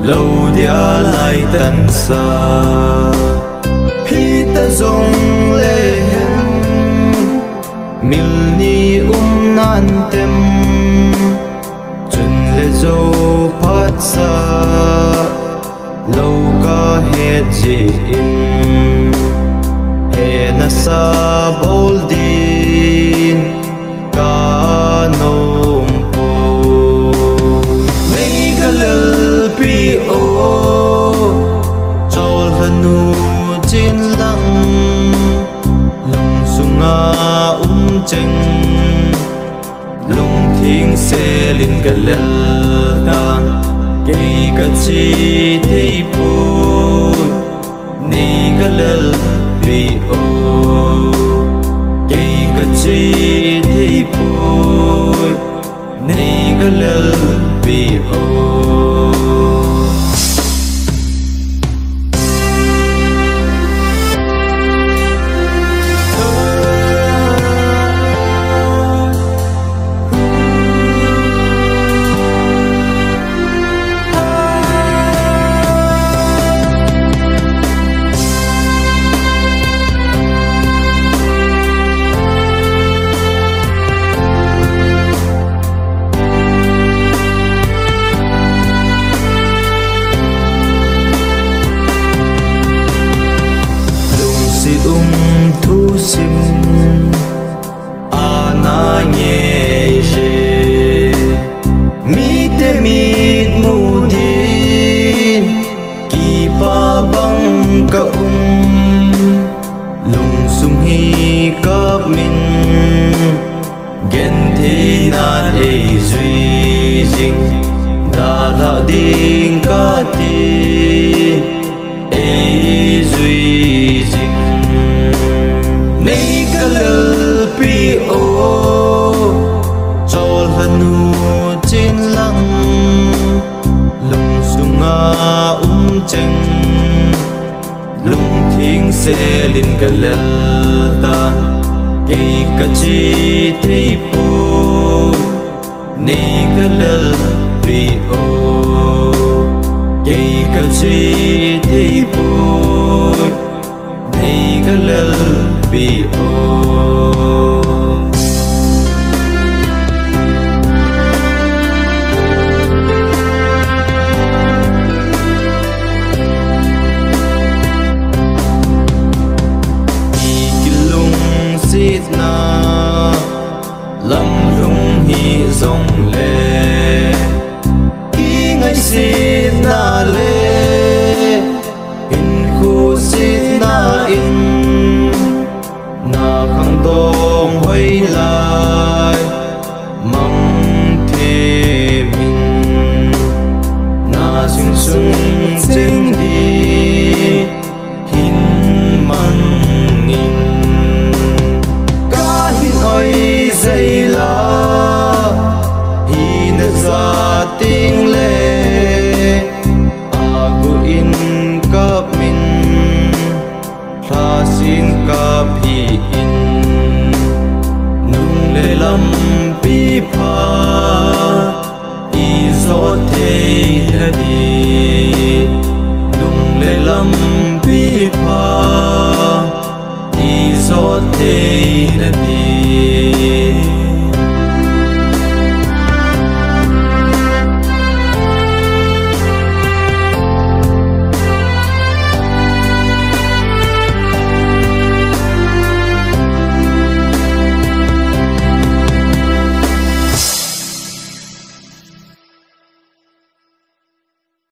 lâu dia lại tan xa. Khi ta dùng le hen mil ni um nan tem, chun le zo phat sa lâu ca hết gì in he na sa bol um cheng lung thiên xe linh cái lel tan cây cái chi thấy phu ni cái lel pi ô cây cái chi thấy phu ni cái lel pi o pa bang ka um thì sum hi duy min gen thi na có zui jing da la ding ka ti e selin se ke kachi chi ne pu pri o ke kachi chi ne pu pri o dòng lệ zong ngay xin na lệ in khu xin na in. Na khang dong hoi lai, mong thế mình na sung sung trên đi. Kap min tha sin ca hi in nung le lâm pi pha i te la di nung le lam pi pha te la